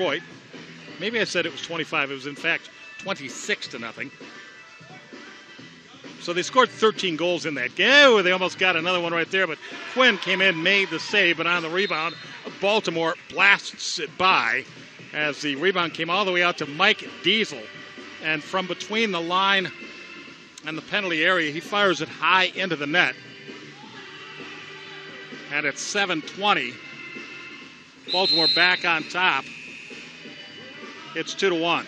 Detroit. Maybe I said it was 25. It was in fact 26 to nothing. So they scored 13 goals in that game. Oh, they almost got another one right there, but Quinn came in, made the save, but on the rebound, Baltimore blasts it by as the rebound came all the way out to Mike Deasel. And from between the line and the penalty area, he fires it high into the net. And it's 720. Baltimore back on top. It's 2 to 1.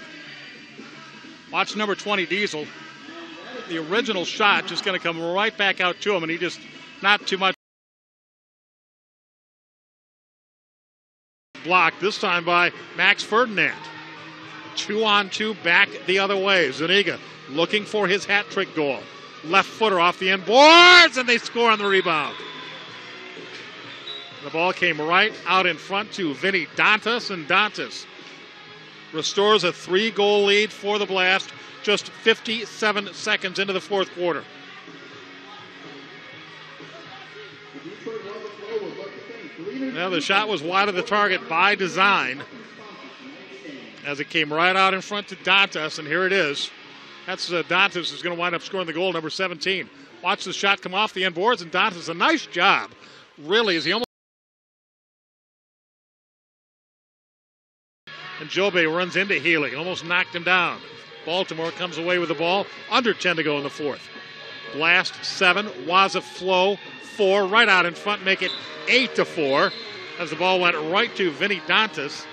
Watch number 20 Deasel. The original shot just going to come right back out to him, and he just not too much blocked this time by Max Ferdinand. Two on two back the other way. Zuniga looking for his hat trick goal. Left footer off the end boards, and they score on the rebound. The ball came right out in front to Vini Dantas, and Dantas restores a three goal lead for the Blast just 57 seconds into the fourth quarter. Now the shot was wide of the target by design as it came right out in front to Dantas, and here it is. That's uh, Dantas who's going to wind up scoring the goal, number 17. Watch the shot come off the end boards, and Dantas a nice job. Really, is he almost. And Jobe runs into Healy, almost knocked him down. Baltimore comes away with the ball. Under 10 to go in the fourth. Blast seven. Waza Flo four. Right out in front, make it eight to four. As the ball went right to Vini Dantas.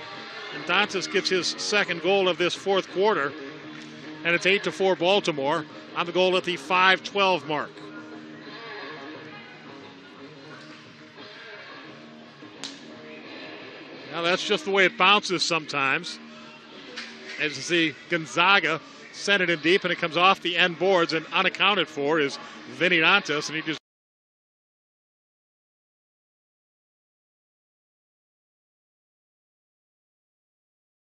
And Dantas gets his second goal of this fourth quarter. And it's eight to four Baltimore on the goal at the 5-12 mark. Now that's just the way it bounces sometimes. As you see, Gonzaga sent it in deep, and it comes off the end boards, and unaccounted for is Vini Dantas, and he just